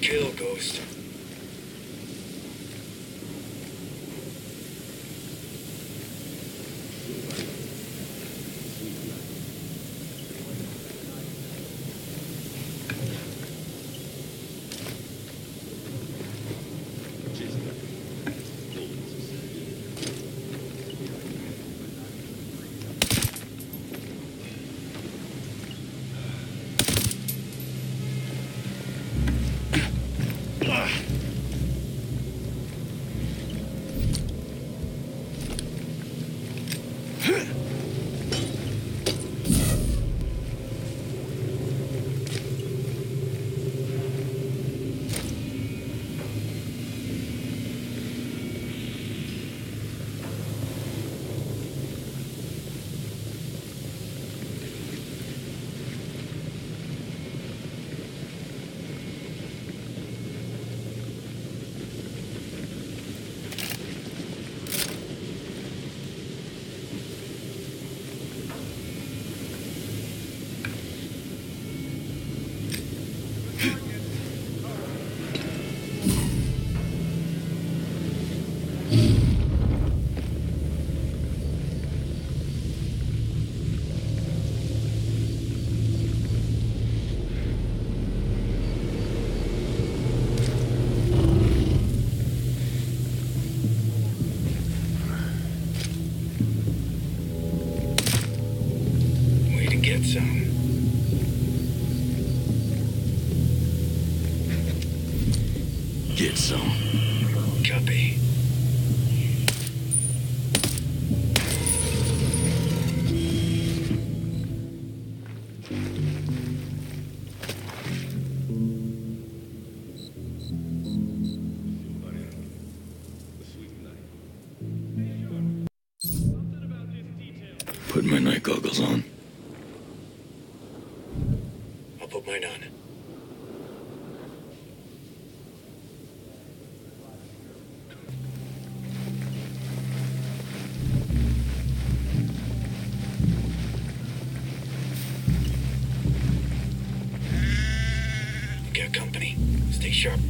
Kill, Ghost. Huh? My night goggles on. I'll put mine on. Got company. Stay sharp.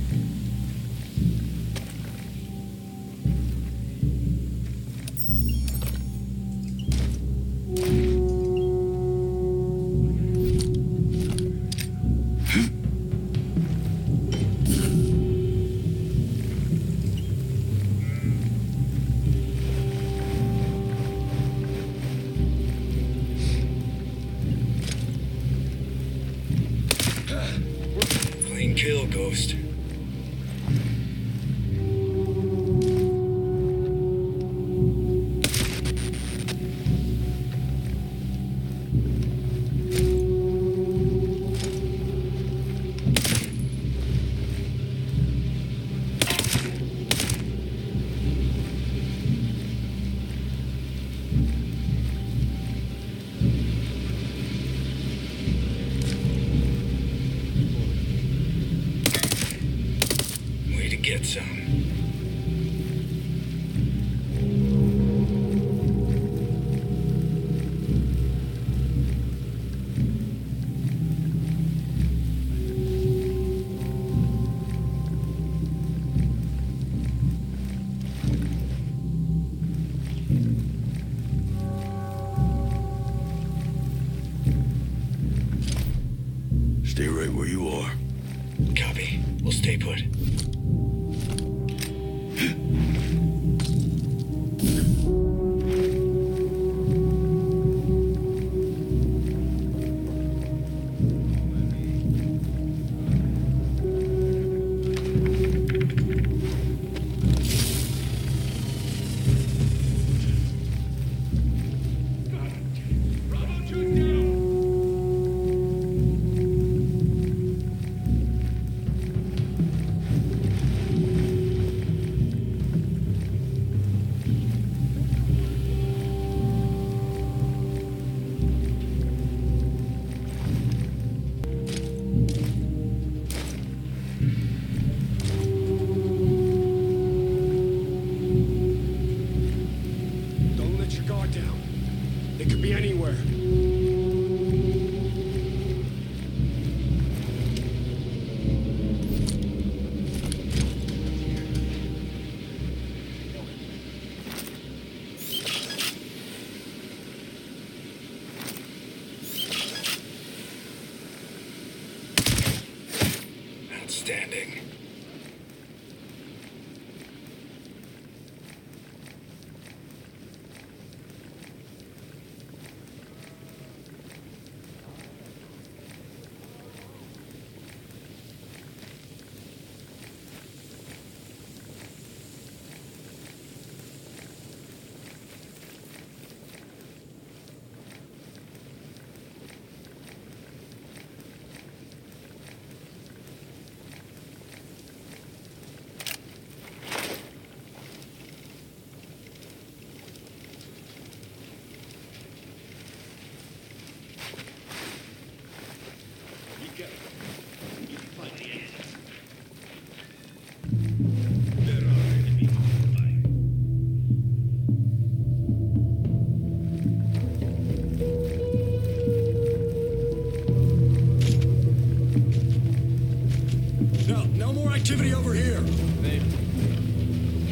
Activity over here. They...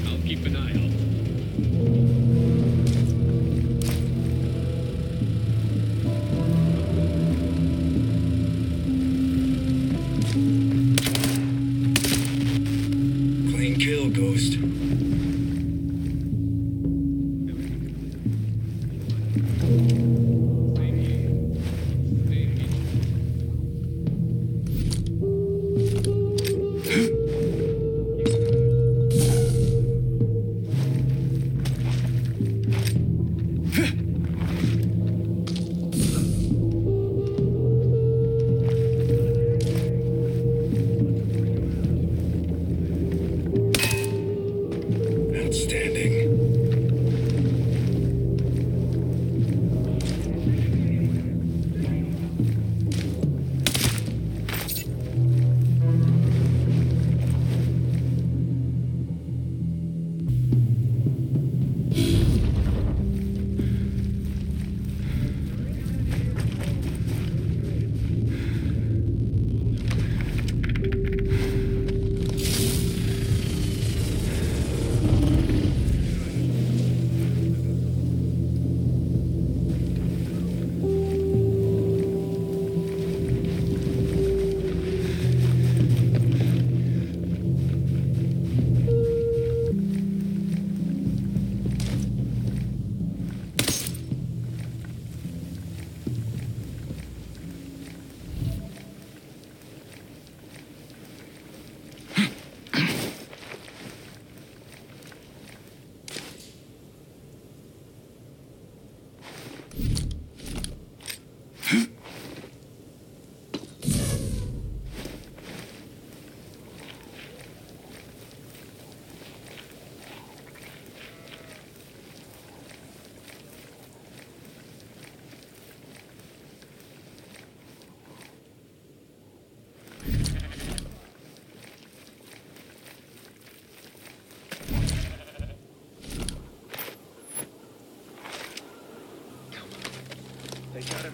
I'll keep an eye out. understanding.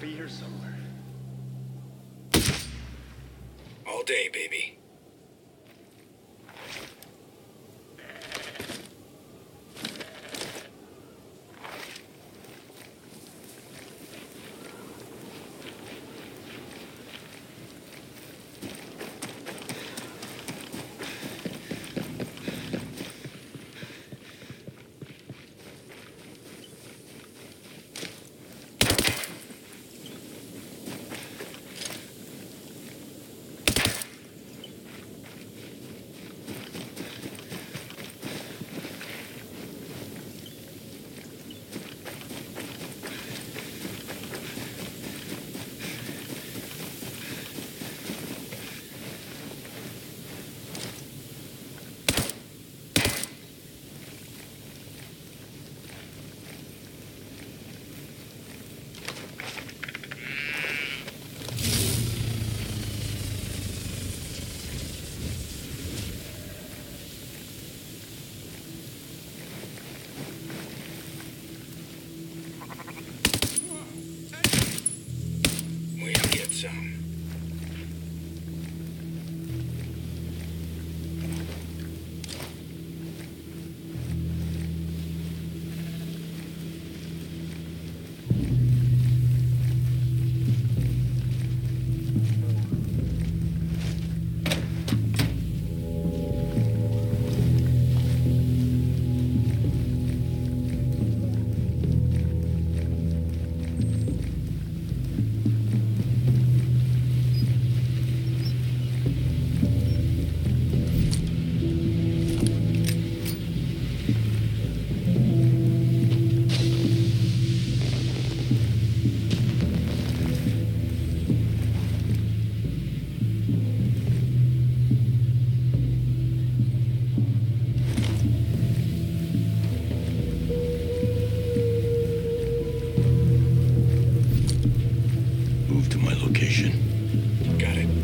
Be here somewhere. All day, baby. vision. Got it.